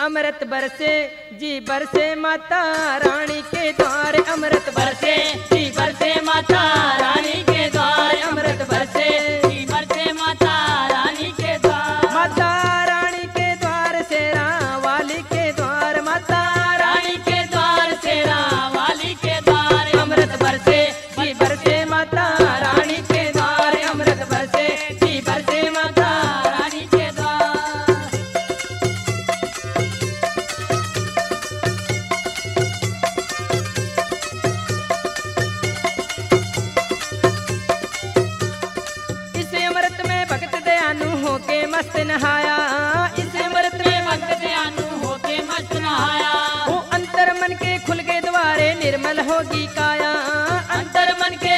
अमृत बरसे जी बरसे माता रानी के द्वार अमृत बरसे। मस्त नहाया। इस अमृत में भक्त दयानु होके मस्त नहाया। वो अंतर मन के खुल के द्वारे निर्मल होगी काया। अंतर मन के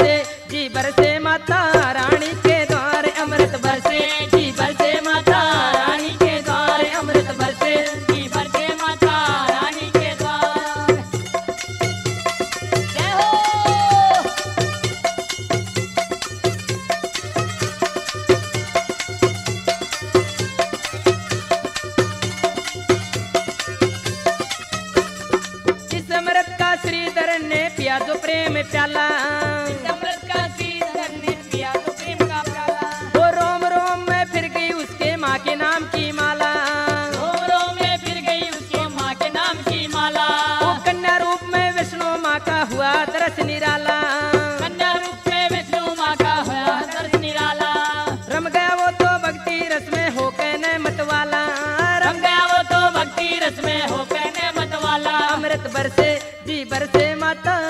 बरसे, जी बरसे माता रानी के द्वार अमृत बरसे, जी बरसे माता रानी के द्वार अमृत बरसे, जी बरसे माता रानी के द्वार। जय हो! इस अमृत का श्रीधर ने पिया जो प्रेम प्याला। माँ के नाम की माला। में फिर गई उसके माँ के नाम की माला। वो कन्या रूप में विष्णु माँ का हुआ दरस निराला। कन्या रूप में विष्णु माँ का हुआ दर्श निराला। रम गया वो तो भक्ति रस में हो कहने मतवाला रम गया वो तो भक्ति रस में हो कहने मतवाला अमृत बरसे जी बरसे माता।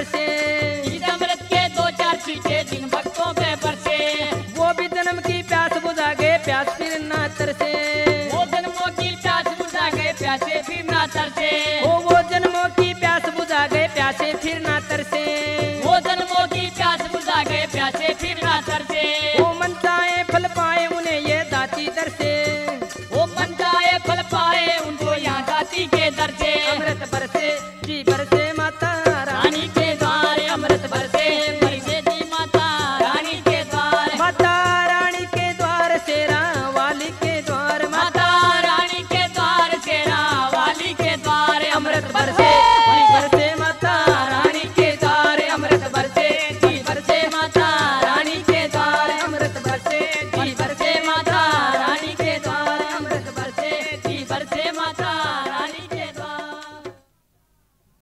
प्यास